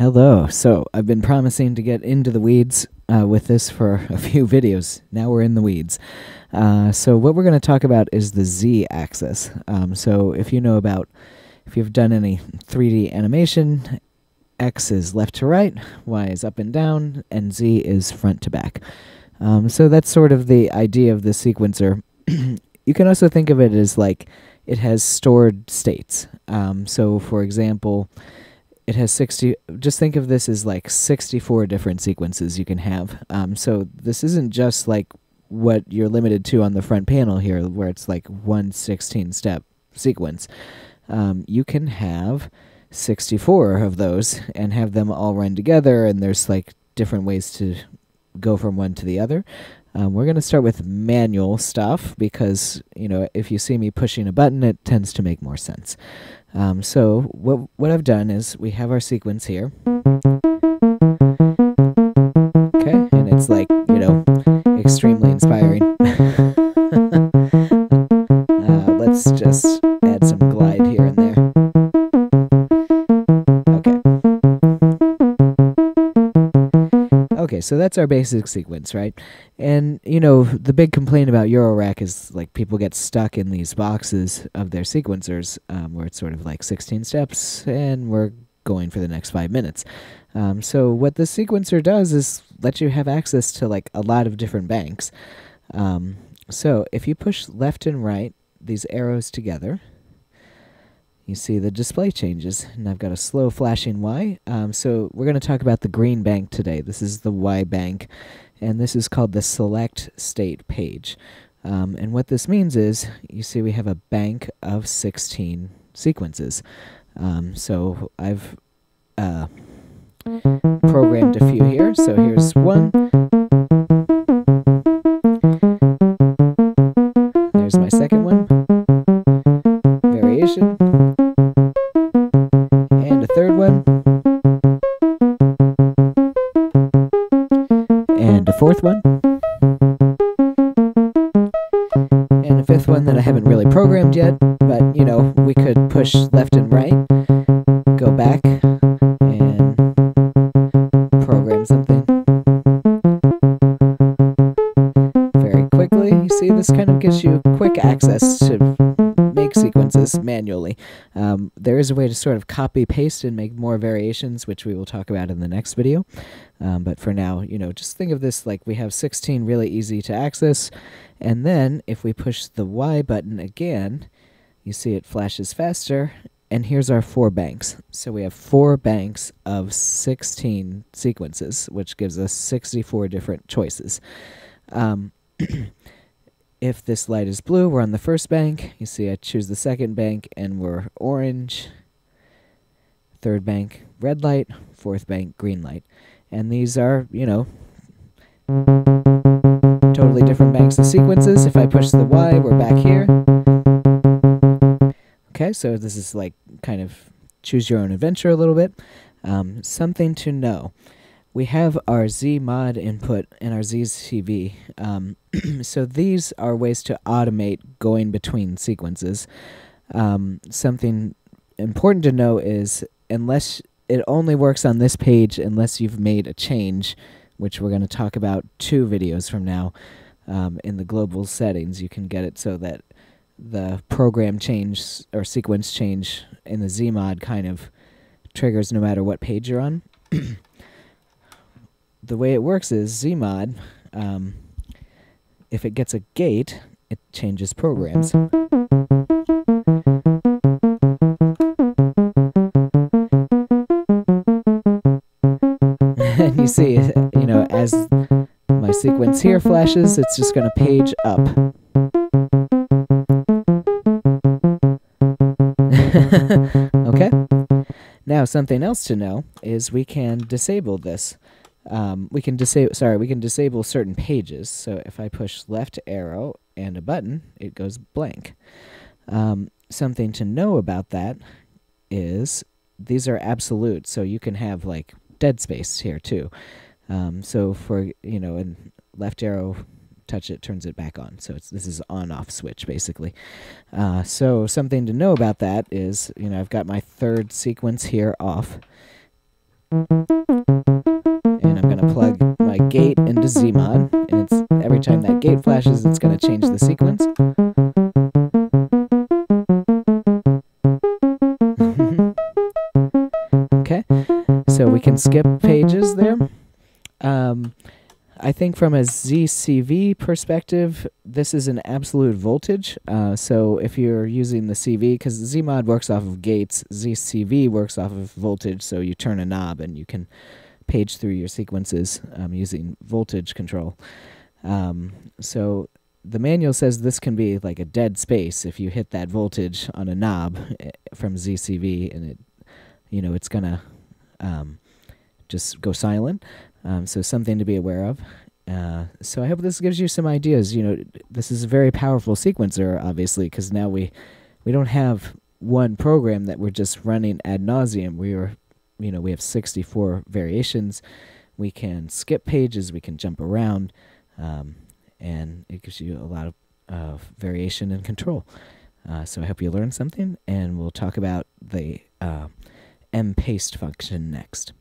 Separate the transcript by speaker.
Speaker 1: Hello. So I've been promising to get into the weeds uh, with this for a few videos. Now we're in the weeds. Uh, so what we're going to talk about is the z-axis. Um, so if you know about, if you've done any 3D animation, x is left to right, y is up and down, and z is front to back. Um, so that's sort of the idea of the sequencer. you can also think of it as like it has stored states. Um, so for example, it has 60 just think of this as like 64 different sequences you can have. Um, so this isn't just like what you're limited to on the front panel here where it's like one 16 step sequence. Um, you can have 64 of those and have them all run together and there's like different ways to go from one to the other um, we're going to start with manual stuff because you know if you see me pushing a button it tends to make more sense um, so what what I've done is we have our sequence here. Okay, and it's like you know extremely inspiring. uh, let's just add some glide here and there. Okay, so that's our basic sequence, right? And you know the big complaint about Eurorack is like people get stuck in these boxes of their sequencers um, where it's sort of like 16 steps and we're going for the next five minutes. Um, so what the sequencer does is let you have access to like a lot of different banks. Um, so if you push left and right, these arrows together, you see the display changes. And I've got a slow flashing Y. Um, so we're going to talk about the green bank today. This is the Y bank and this is called the select state page. Um, and what this means is, you see we have a bank of 16 sequences. Um, so I've uh, programmed a few here. So here's one. There's my second one. Variation. And a fifth one that I haven't really programmed yet, but you know, we could push left and right, go back, and program something very quickly. You see, this kind of gives you quick access to sequences manually. Um, there is a way to sort of copy paste and make more variations, which we will talk about in the next video. Um, but for now, you know, just think of this like we have 16 really easy to access. And then if we push the Y button again, you see it flashes faster. And here's our four banks. So we have four banks of 16 sequences, which gives us 64 different choices. Um, if this light is blue, we're on the first bank. You see I choose the second bank and we're orange. Third bank, red light. Fourth bank, green light. And these are, you know, totally different banks of sequences. If I push the Y, we're back here. Okay, so this is like kind of choose your own adventure a little bit. Um, something to know. We have our ZMod input and our ZCV. Um, so these are ways to automate going between sequences. Um, something important to know is unless it only works on this page unless you've made a change, which we're going to talk about two videos from now. Um, in the global settings, you can get it so that the program change or sequence change in the Zmod kind of triggers no matter what page you're on. the way it works is Zmod, um, if it gets a gate, it changes programs. and you see, you know, as my sequence here flashes, it's just going to page up. okay? Now, something else to know is we can disable this. Um, we can disable, sorry, we can disable certain pages. So if I push left arrow and a button, it goes blank. Um, something to know about that is these are absolute, so you can have like dead space here too. Um, so for you know, and left arrow touch it turns it back on. So it's this is on off switch basically. Uh, so something to know about that is you know I've got my third sequence here off, gate into Zmod, and it's every time that gate flashes, it's going to change the sequence. okay, so we can skip pages there. Um, I think from a ZCV perspective, this is an absolute voltage. Uh, so if you're using the CV, because Zmod works off of gates, ZCV works off of voltage. So you turn a knob and you can page through your sequences um, using voltage control. Um, so the manual says this can be like a dead space if you hit that voltage on a knob eh, from ZCV, and it, you know, it's gonna um, just go silent. Um, so something to be aware of. Uh, so I hope this gives you some ideas. You know, this is a very powerful sequencer, obviously, because now we we don't have one program that we're just running ad nauseum. We are, you know, we have 64 variations. We can skip pages. We can jump around, um, and it gives you a lot of variation and control. Uh, so I hope you learned something, and we'll talk about the uh, M paste function next.